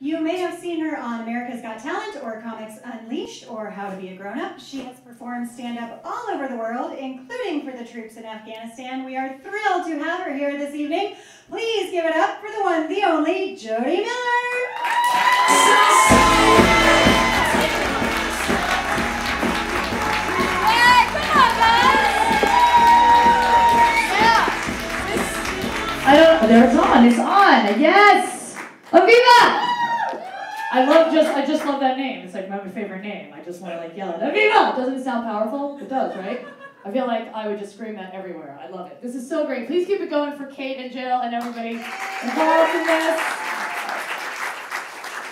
You may have seen her on America's Got Talent or Comics Unleashed or How to Be a Grown Up. She has performed stand up all over the world, including for the troops in Afghanistan. We are thrilled to have her here this evening. Please give it up for the one, the only, Jodi Miller. I don't. There it's on. It's on. Yes. Aviva. I love just. I just love that name. It's like my favorite name. I just want to like yell it. Aviva. Doesn't it sound powerful? It does, right? I feel like I would just scream that everywhere. I love it. This is so great. Please keep it going for Kate and Jill and everybody involved in this.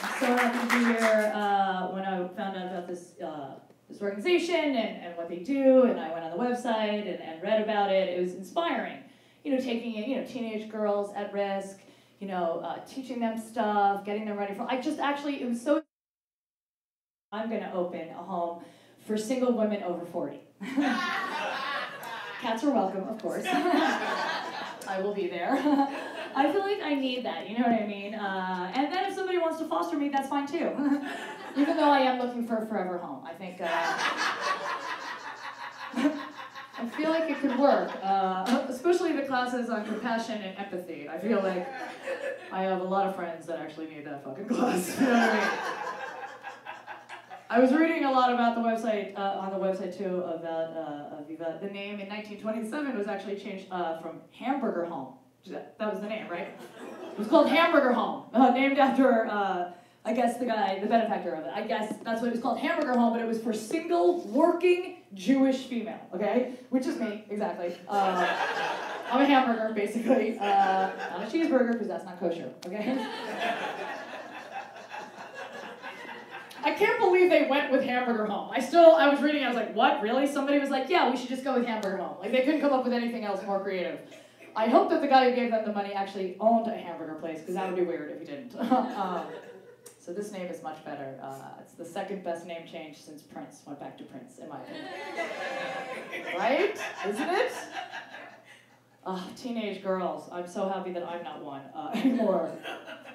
I'm so happy to be here. Uh, when I found out about this uh, this organization and, and what they do, and I went on the website and, and read about it, it was inspiring you know, taking you know, teenage girls at risk, you know, uh, teaching them stuff, getting them ready for. I just actually, it was so. I'm going to open a home for single women over 40. Cats are welcome, of course. I will be there. I feel like I need that, you know what I mean? Uh, and then if somebody wants to foster me, that's fine too. Even though I am looking for a forever home. I think. Uh, I feel like it could work, uh, especially the classes on compassion and empathy. I feel like I have a lot of friends that actually need that fucking class. You know what I mean? I was reading a lot about the website, uh, on the website too, about uh, Aviva. The name in 1927 was actually changed uh, from Hamburger Home. That was the name, right? It was called Hamburger Home, uh, named after uh, I guess the guy, the benefactor of it. I guess that's what it was called, Hamburger Home, but it was for single working Jewish female, okay? Which is me, exactly. Uh, I'm a hamburger, basically. Uh, not a cheeseburger, because that's not kosher, okay? I can't believe they went with Hamburger Home. I still, I was reading, I was like, what, really? Somebody was like, yeah, we should just go with Hamburger Home. Like, they couldn't come up with anything else more creative. I hope that the guy who gave them the money actually owned a hamburger place, because that would be weird if he didn't. um, so this name is much better. Uh, it's the second best name change since Prince went back to Prince, in my opinion. right? Isn't it? Uh, teenage girls. I'm so happy that I'm not one uh, anymore.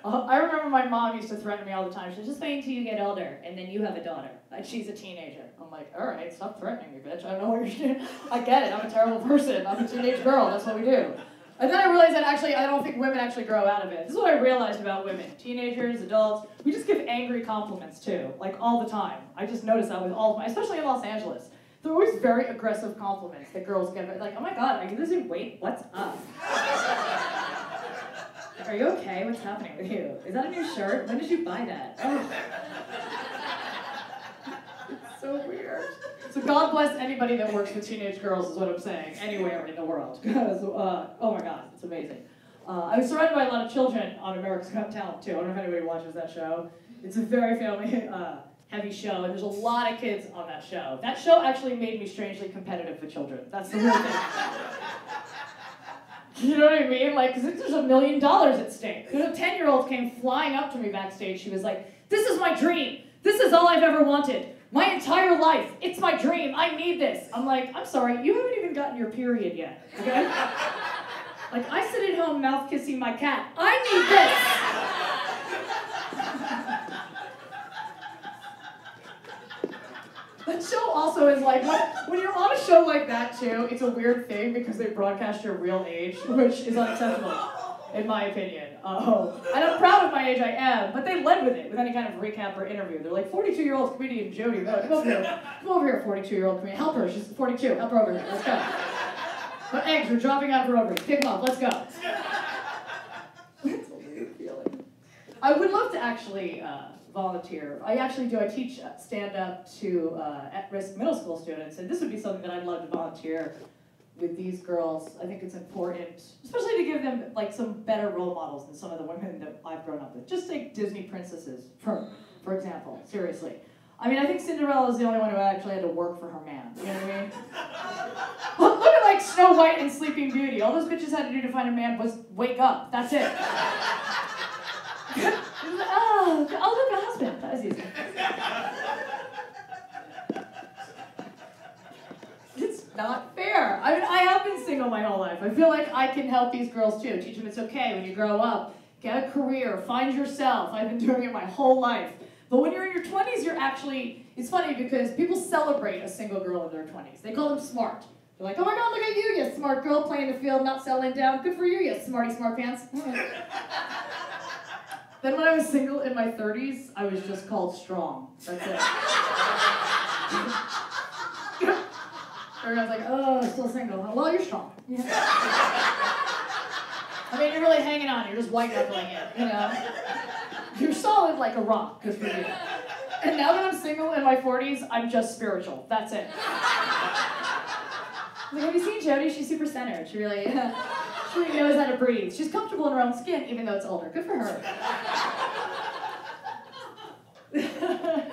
Uh, I remember my mom used to threaten me all the time. She's just wait until you get older, and then you have a daughter, and she's a teenager. I'm like, all right, stop threatening me, bitch. I don't know what you're doing. I get it. I'm a terrible person. I'm a teenage girl. That's what we do. And then I realized that actually, I don't think women actually grow out of it. This is what I realized about women. Teenagers, adults, we just give angry compliments too, like all the time. I just noticed that with all of my, especially in Los Angeles. They're always very aggressive compliments that girls give. Like, oh my god, are you losing weight? What's up? are you okay? What's happening with you? Is that a new shirt? When did you buy that? Oh. it's so weird. So God bless anybody that works with teenage girls, is what I'm saying, anywhere in the world. Because, uh, oh my God, it's amazing. Uh, I was surrounded by a lot of children on America's Got Talent too. I don't know if anybody watches that show. It's a very family uh, heavy show, and there's a lot of kids on that show. That show actually made me strangely competitive for children. That's the real thing. You know what I mean? Like, because there's a million dollars at stake. There's a 10 year old came flying up to me backstage. She was like, This is my dream. This is all I've ever wanted. My entire life. It's my dream. I need this. I'm like, I'm sorry, you haven't even gotten your period yet. Okay? like, I sit at home mouth kissing my cat. I need this. That show also is like when, when you're on a show like that too, it's a weird thing because they broadcast your real age, which is unacceptable in my opinion. Um, and I'm proud of my age, I am, but they led with it, with any kind of recap or interview. They're like, 42 year old comedian Jodi, come over here. Come over here, 42 year old comedian. Help her, she's 42. Help her over here. Let's go. But eggs are dropping out of her ovaries. Pick them up, let's go. That's a weird feeling. I would love to actually uh, volunteer. I actually do. I teach stand up to uh, at risk middle school students, and this would be something that I'd love to volunteer with these girls, I think it's important, especially to give them like some better role models than some of the women that I've grown up with. Just take Disney princesses, for for example. Seriously, I mean, I think Cinderella is the only one who actually had to work for her man. You know what I mean? look, look at like Snow White and Sleeping Beauty. All those bitches had to do to find a man was wake up. That's it. oh, oh, look, a husband. That was easy. not fair. I mean, I have been single my whole life. I feel like I can help these girls too. Teach them it's okay when you grow up. get a career, find yourself. I've been doing it my whole life. But when you're in your 20s, you're actually, it's funny because people celebrate a single girl in their 20s. They call them smart. They're like, oh my god, look at you, you smart girl playing the field, not settling down. Good for you, you smarty smart pants. then when I was single in my 30s, I was just called strong. That's it. Everyone's like, oh, still single. Well, you're strong. Yeah. I mean, you're really hanging on. You're just white knuckling it, you know? You're solid like a rock. For you. And now that I'm single in my 40s, I'm just spiritual. That's it. Like, have you seen Jodi? She's super centered. She really, she really knows how to breathe. She's comfortable in her own skin, even though it's older. Good for her.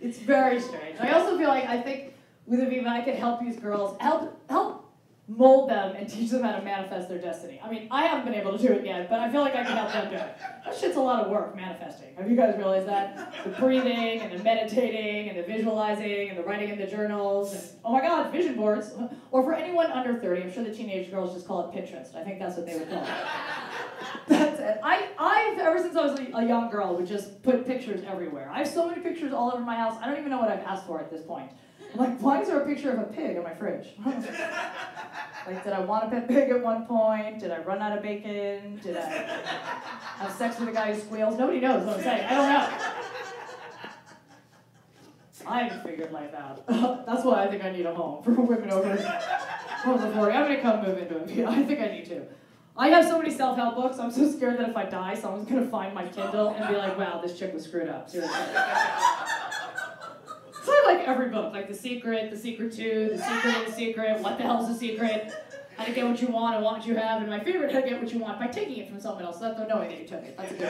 it's very strange. I also feel like I think with Aviva, I could help these girls, help help mold them and teach them how to manifest their destiny. I mean, I haven't been able to do it yet, but I feel like I can help them do it. That shit's a lot of work, manifesting. Have you guys realized that? The breathing and the meditating and the visualizing and the writing in the journals and, oh my god, vision boards. Or for anyone under 30, I'm sure the teenage girls just call it Pinterest. I think that's what they would call it. That's it. I, I've, ever since I was a, a young girl, would just put pictures everywhere. I have so many pictures all over my house, I don't even know what I've asked for at this point. I'm like, why is there a picture of a pig in my fridge? like, did I want a pet pig at one point? Did I run out of bacon? Did I have sex with a guy who squeals? Nobody knows what I'm saying. I don't know. I haven't figured life out. That's why I think I need a home for women over, over 40. I'm gonna come move into it. I think I need to. I have so many self-help books, I'm so scared that if I die, someone's gonna find my Kindle and be like, wow, this chick was screwed up, seriously. So I like every book, like The Secret, The Secret 2, The Secret the Secret, What the Hell's the Secret, How to Get What You Want and Want What You Have, and my favorite, How to Get What You Want by taking it from someone else, them knowing that you took it. That's a good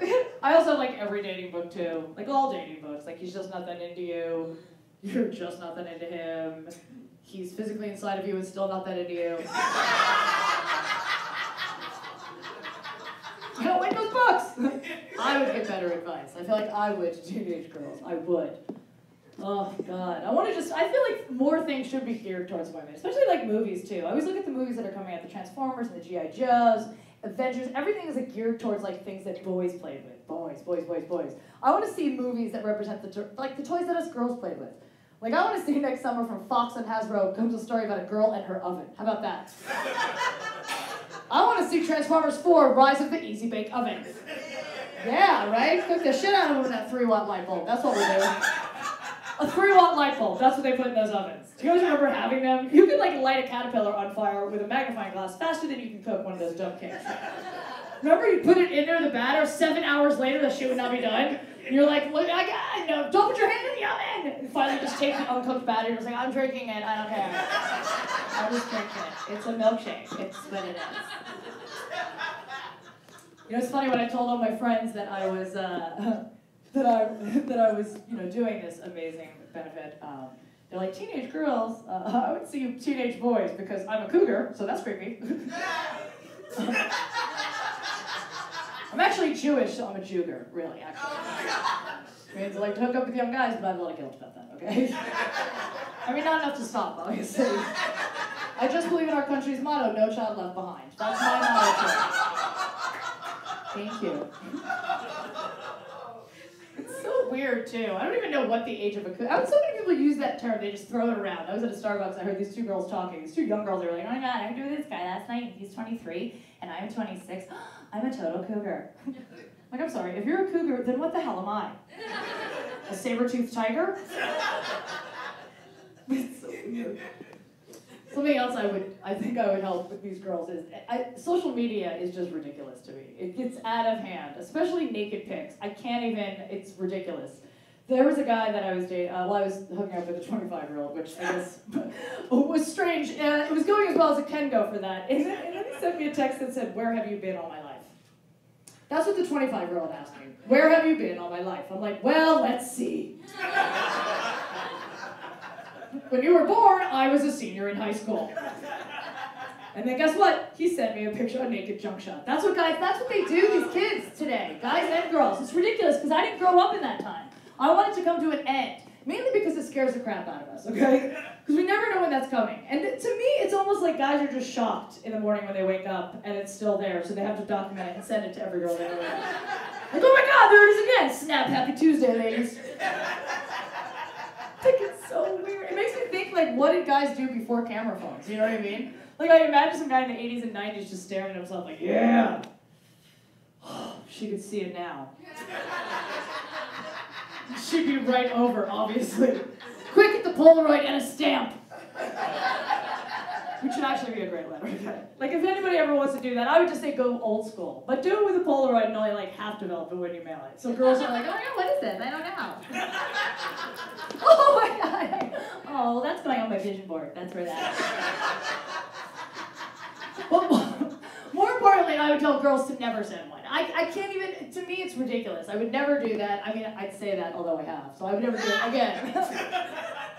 one. I also like every dating book too, like all dating books. Like he's just not that into you, you're just not that into him. He's physically inside of you and still not that into you. I don't like those books. I would get better advice. I feel like I would to teenage girls. I would. Oh God, I want to just. I feel like more things should be geared towards women, especially like movies too. I always look at the movies that are coming out, the Transformers and the GI Joes, Avengers. Everything is like geared towards like things that boys played with. Boys, boys, boys, boys. I want to see movies that represent the like the toys that us girls played with. Like I want to see next summer from Fox and Hasbro comes a story about a girl and her oven. How about that? I want to see Transformers 4 Rise of the Easy Bake Oven. Yeah, right? Cook the shit out of them with that 3 watt light bulb. That's what we do. A 3 watt light bulb. That's what they put in those ovens. Do you guys remember having them? You could like light a caterpillar on fire with a magnifying glass faster than you can cook one of those dumb cakes. Remember you put it in there, the batter, seven hours later the shit would not be done? And you're like, look, I got no, don't put your hand in the oven! And finally just take the uncooked batter and was like, I'm drinking it, I don't care. I'm just drinking it. It's a milkshake. It's what it is. You know, it's funny when I told all my friends that I was uh, that I that I was you know doing this amazing benefit. Um, they're like teenage girls. Uh, I would see teenage boys because I'm a cougar, so that's creepy. I'm actually Jewish, so I'm a Juger, really, actually. means I like to hook up with young guys, but I have a lot of guilt about that, okay? I mean, not enough to stop, obviously. I just believe in our country's motto, no child left behind. That's my motto. Thank you. It's so weird, too. I don't even know what the age of a cougar... So many people use that term, they just throw it around. I was at a Starbucks, I heard these two girls talking. These two young girls, were like, oh my god, I went with this guy last night, he's 23, and I'm 26. I'm a total cougar. like, I'm sorry, if you're a cougar, then what the hell am I? A saber-toothed tiger? it's so weird. Something else I would, I think I would help with these girls is, I, social media is just ridiculous to me. It gets out of hand, especially naked pics. I can't even, it's ridiculous. There was a guy that I was dating, uh, well, I was hooking up with a 25 year old, which I guess was strange. Uh, it was going as well as it can go for that. And and then he sent me a text that said, Where have you been all my life? That's what the 25 year old asked me. Where have you been all my life? I'm like, Well, let's see. when you were born, I was a senior in high school. And then guess what? He sent me a picture of a naked junk shot. That's what guys, that's what they do, these kids today, guys and girls. It's ridiculous because I didn't grow up in that time. I wanted to come to an end. Mainly because it scares the crap out of us, okay? Because we never know when that's coming. And to me, it's almost like guys are just shocked in the morning when they wake up and it's still there, so they have to document it and send it to every girl they know. Like, oh my god, there it is again! Snap, happy Tuesday, ladies. I think it's so weird. It makes me think, like, what did guys do before camera phones? You know what I mean? Like, I imagine some guy in the 80s and 90s just staring at himself like, yeah! she could see it now. She'd be right over, obviously. Quick, get the Polaroid and a stamp. Which should actually be a great letter. like, if anybody ever wants to do that, I would just say go old school. But do it with a Polaroid and only like half develop it when you mail it. So girls are like, oh yeah, what is this? I don't know. oh my god. Oh, well, that's going on my vision board. That's where that is. well, more importantly, I would tell girls to never send one. I, I can't even, to me, it's ridiculous. I would never do that. I mean, I'd say that, although I have. So I would never do it again.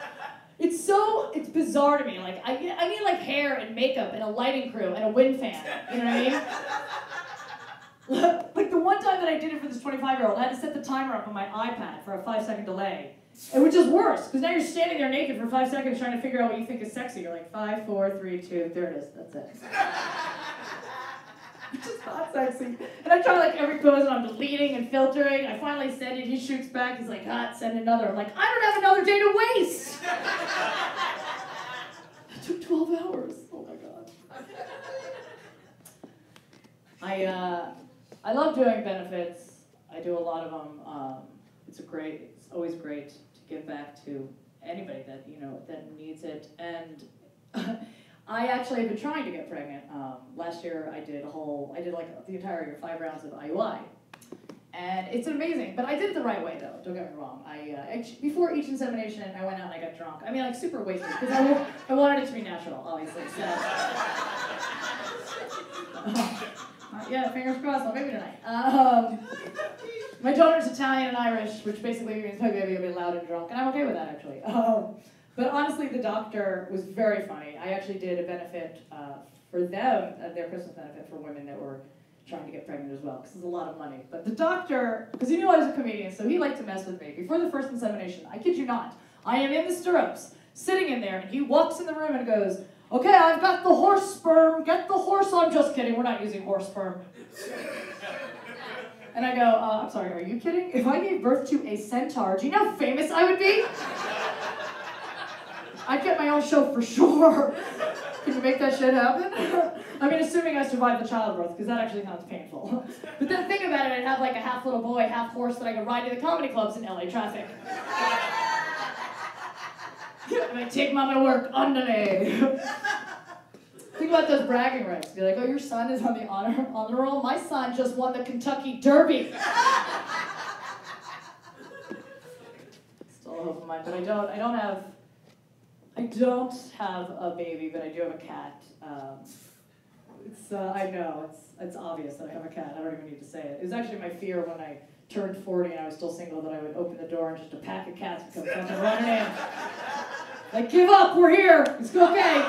it's so, it's bizarre to me. Like, I, I mean, like hair and makeup and a lighting crew and a wind fan. You know what I mean? like the one time that I did it for this 25 year old, I had to set the timer up on my iPad for a five second delay. And which is worse, because now you're standing there naked for five seconds trying to figure out what you think is sexy. You're like, five, four, three, two, there it is. That's it. It's just not sexy. And I try like every pose and I'm deleting and filtering. I finally send it. He shoots back. He's like, hot, send another. I'm like, I don't have another day to waste. it took 12 hours. Oh my God. I, uh, I love doing benefits. I do a lot of them. Um, it's a great, it's always great to give back to anybody that, you know, that needs it. And I actually have been trying to get pregnant. Um, last year I did a whole, I did like the entire year, five rounds of IUI. And it's amazing, but I did it the right way though, don't get me wrong. I, uh, before each insemination, I went out and I got drunk. I mean like super wasted, because I, I wanted it to be natural, obviously. So. uh, yeah, fingers crossed, I'll baby tonight. Um, my daughter's Italian and Irish, which basically means my baby will be loud and drunk, and I'm okay with that actually. Um, but honestly, the doctor was very funny. I actually did a benefit uh, for them, uh, their Christmas benefit for women that were trying to get pregnant as well, because it's a lot of money. But the doctor, because he knew I was a comedian, so he liked to mess with me. Before the first insemination, I kid you not, I am in the stirrups, sitting in there, and he walks in the room and goes, Okay, I've got the horse sperm. Get the horse. I'm just kidding. We're not using horse sperm. And I go, uh, I'm sorry, are you kidding? If I gave birth to a centaur, do you know how famous I would be? I'd get my own show for sure. Can you make that shit happen? I mean, assuming I survive the childbirth, because that actually sounds painful. But then think about it, I'd have like a half little boy, half horse that I could ride to the comedy clubs in LA traffic. and I take mama to work, underlay. Think about those bragging rights. Be like, oh, your son is on the honor honor roll. My son just won the Kentucky Derby. Still a hope of mine, but I don't. I don't have I don't have a baby, but I do have a cat. Um, it's, uh, I know, it's, it's obvious that I have a cat. I don't even need to say it. It was actually my fear when I turned 40 and I was still single that I would open the door and just a pack of cats would come running in. Like, give up, we're here. It's okay.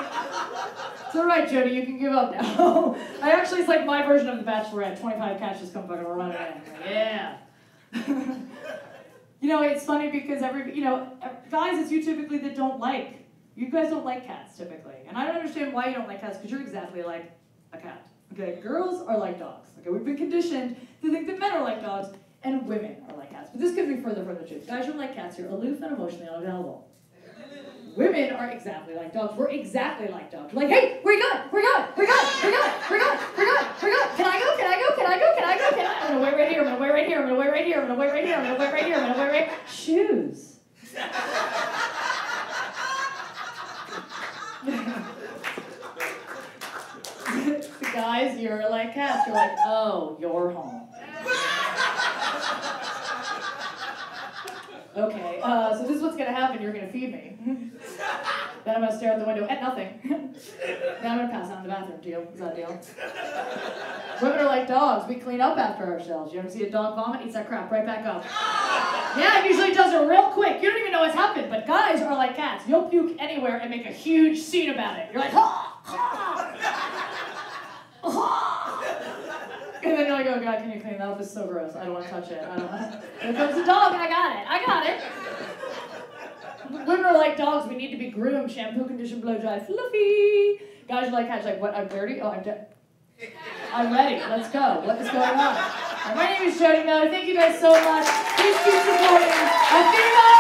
It's all right, Jodi, you can give up now. I actually, it's like my version of The Bachelorette. 25 cats just come fucking running in. Yeah. you know, it's funny because every, you know, guys, it's you typically that don't like you guys don't like cats typically. And I don't understand why you don't like cats because you're exactly like a cat. Okay, girls are like dogs. Okay, we've been conditioned to think that men are like dogs and women are like cats. But this could be further from the truth. Guys are like cats, you're aloof and emotionally unavailable. Women are exactly like dogs. We're exactly like dogs. We're like, hey, where you going? Where you going? Where you going? Where you going? Where you going? Where you going? Where you going? Can I go? Can I go? Can I go? Can I go? I'm gonna wait right here. I'm gonna wait right here. I'm gonna wait right here. I'm gonna wait right here. I'm gonna wait right here. I'm gonna wait right here. Shoes. the guys, you're like cats. You're like, oh, you're home. okay, uh, so this is what's gonna happen. You're gonna feed me. then I'm gonna stare out the window at nothing. then I'm gonna pass out in the bathroom. Deal? Is that deal? Women are like dogs. We clean up after ourselves. You ever see a dog vomit? Eats that crap right back up. Yeah, it usually does it real quick. You don't even know what's happened. But guys are like cats. You'll puke anywhere and make a huge scene about it. You're like, ah, ah, ah. And then you're like, oh God, can you clean that up? It's so gross. I don't want to touch it. I don't want Here comes the dog. I got it. I got it. Women are like dogs. We need to be groomed. Shampoo, condition, blow dry, fluffy. Guys are like cats. Like what? I'm dirty. Oh, I'm dead. I'm ready. Let's go. What is going on? My name is Jodi Miller. Thank you guys so much. Please keep supporting I Athena.